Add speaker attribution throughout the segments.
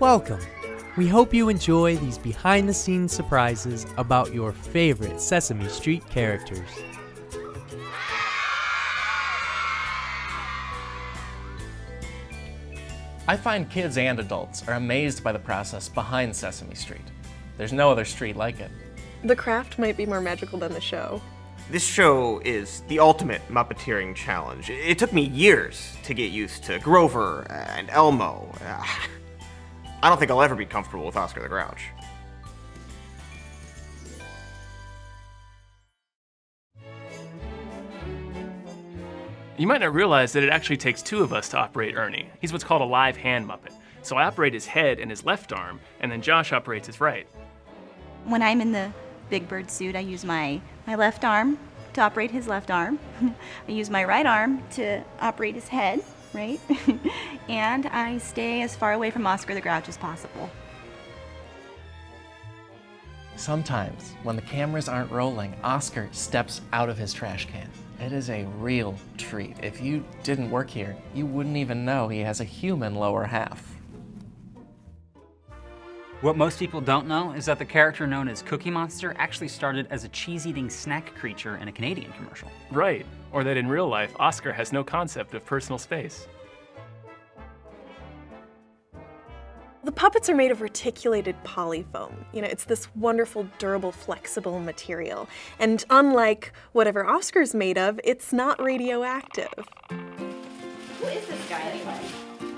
Speaker 1: Welcome. We hope you enjoy these behind the scenes surprises about your favorite Sesame Street characters.
Speaker 2: I find kids and adults are amazed by the process behind Sesame Street. There's no other street like it.
Speaker 3: The craft might be more magical than the show.
Speaker 4: This show is the ultimate Muppeteering challenge. It took me years to get used to Grover and Elmo. I don't think I'll ever be comfortable with Oscar the Grouch.
Speaker 5: You might not realize that it actually takes two of us to operate Ernie. He's what's called a live hand Muppet. So I operate his head and his left arm, and then Josh operates his right.
Speaker 6: When I'm in the Big Bird suit, I use my, my left arm to operate his left arm. I use my right arm to operate his head, right? and I stay as far away from Oscar the Grouch as possible.
Speaker 2: Sometimes, when the cameras aren't rolling, Oscar steps out of his trash can. It is a real treat. If you didn't work here, you wouldn't even know he has a human lower half.
Speaker 7: What most people don't know is that the character known as Cookie Monster actually started as a cheese eating snack creature in a Canadian commercial.
Speaker 5: Right, or that in real life, Oscar has no concept of personal space.
Speaker 3: The puppets are made of reticulated polyfoam. You know, it's this wonderful, durable, flexible material. And unlike whatever Oscar's made of, it's not radioactive.
Speaker 6: Who is this guy anyway?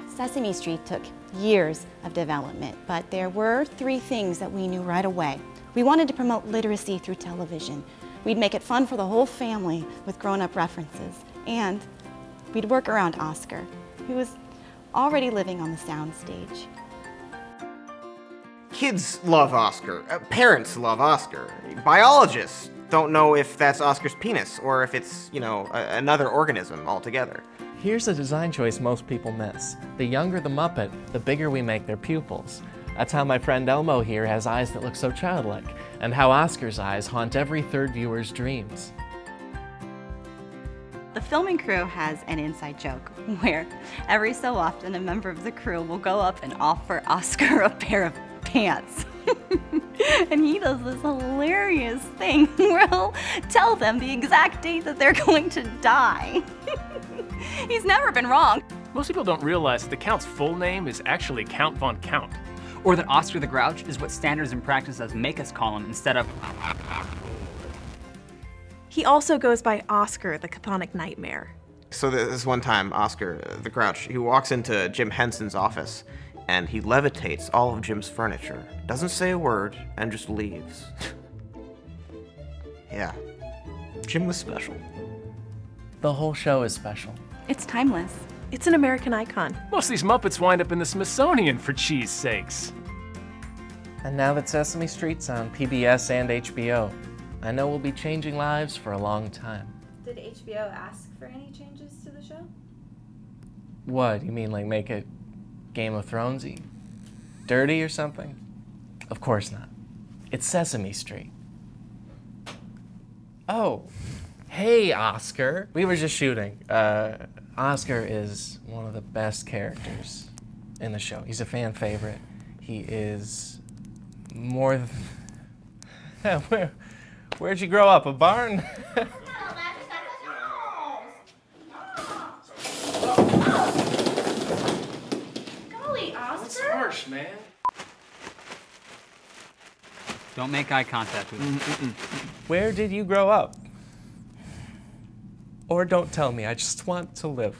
Speaker 6: Sesame Street took years of development, but there were three things that we knew right away. We wanted to promote literacy through television. We'd make it fun for the whole family with grown-up references. And we'd work around Oscar, who was already living on the soundstage.
Speaker 4: Kids love Oscar. Uh, parents love Oscar. Biologists don't know if that's Oscar's penis or if it's, you know, a- another organism altogether.
Speaker 2: Here's a design choice most people miss. The younger the Muppet, the bigger we make their pupils. That's how my friend Elmo here has eyes that look so childlike, and how Oscar's eyes haunt every third viewer's dreams.
Speaker 6: The filming crew has an inside joke where every so often a member of the crew will go up and offer Oscar a pair of pants. and he does this hilarious thing where he'll tell them the exact date that they're going to die. He's never been wrong.
Speaker 5: Most people don't realize that the Count's full name is actually Count Von Count.
Speaker 7: Or that Oscar the Grouch is what standards and practices make us call him instead of
Speaker 3: He also goes by Oscar, the Chthonic Nightmare.
Speaker 4: So this one time, Oscar the Grouch, he walks into Jim Henson's office and he levitates all of Jim's furniture. Doesn't say a word and just leaves. yeah. Jim was special.
Speaker 2: The whole show is special.
Speaker 6: It's timeless.
Speaker 3: It's an American icon.
Speaker 5: Most of these Muppets wind up in the Smithsonian, for cheese sakes.
Speaker 2: And now that Sesame Street's on PBS and HBO, I know we'll be changing lives for a long time.
Speaker 6: Did HBO ask for any changes to the show?
Speaker 2: What, you mean like make it Game of Thronesy? Dirty or something? Of course not. It's Sesame Street. Oh, hey Oscar. We were just shooting. Uh, Oscar is one of the best characters in the show. He's a fan favorite. He is more. Where, where'd you grow up? A barn?
Speaker 6: Golly, Oscar!
Speaker 5: Harsh, man.
Speaker 7: don't make eye contact with him.
Speaker 2: Where did you grow up? Or don't tell me, I just want to live.